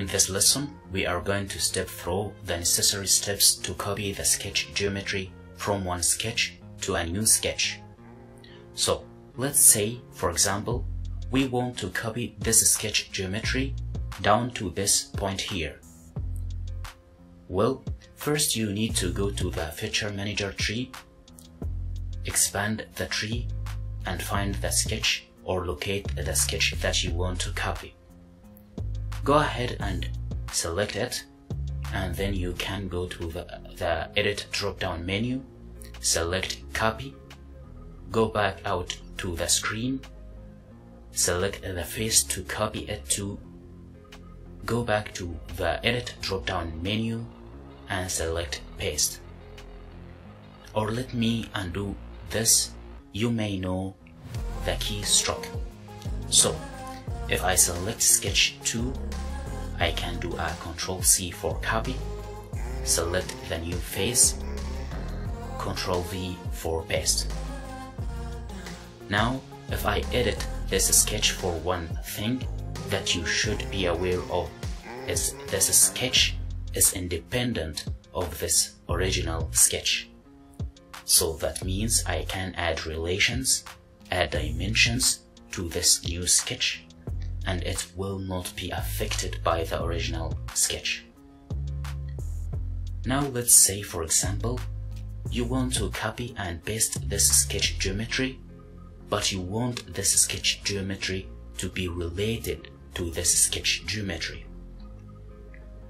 In this lesson, we are going to step through the necessary steps to copy the sketch geometry from one sketch to a new sketch. So, let's say, for example, we want to copy this sketch geometry down to this point here. Well, first you need to go to the feature manager tree, expand the tree, and find the sketch or locate the sketch that you want to copy go ahead and select it and then you can go to the, the edit drop down menu select copy go back out to the screen select the face to copy it to go back to the edit drop down menu and select paste. Or let me undo this. You may know the keystroke so if I select sketch 2, I can do a Ctrl C for copy, select the new face, Ctrl V for paste. Now, if I edit this sketch for one thing that you should be aware of is this sketch is independent of this original sketch. So that means I can add relations, add dimensions to this new sketch and it will not be affected by the original sketch. Now let's say for example, you want to copy and paste this sketch geometry, but you want this sketch geometry to be related to this sketch geometry.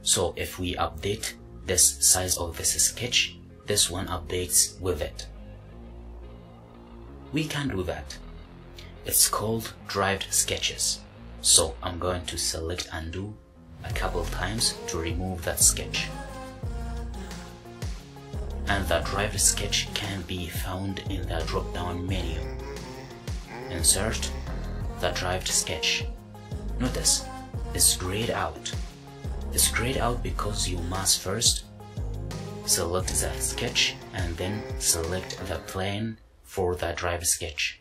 So if we update this size of this sketch, this one updates with it. We can do that. It's called derived sketches. So I'm going to select undo a couple times to remove that sketch. And the derived sketch can be found in the drop-down menu. Insert the derived sketch. Notice, it's grayed out. It's grayed out because you must first select the sketch and then select the plane for the derived sketch.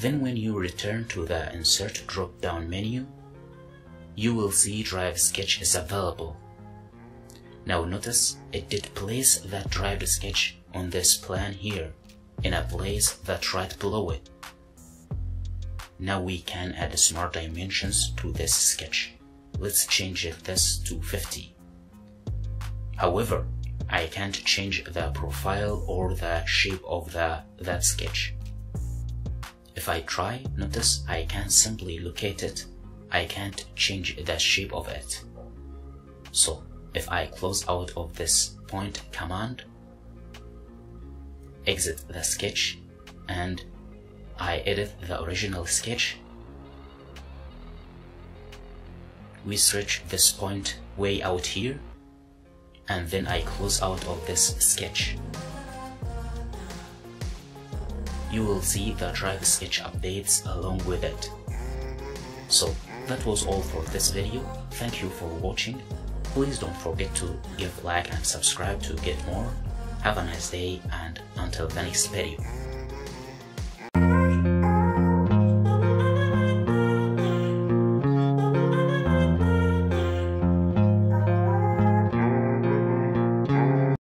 Then when you return to the Insert drop-down menu, you will see Derived Sketch is available. Now notice it did place that Derived Sketch on this plan here, in a place that's right below it. Now we can add smart dimensions to this sketch. Let's change this to 50. However, I can't change the profile or the shape of the that sketch. If I try, notice I can't simply locate it. I can't change the shape of it. So if I close out of this point command, exit the sketch and I edit the original sketch, we stretch this point way out here and then I close out of this sketch you will see the Derived Sketch updates along with it. So that was all for this video. Thank you for watching. Please don't forget to give like and subscribe to get more. Have a nice day and until the next video.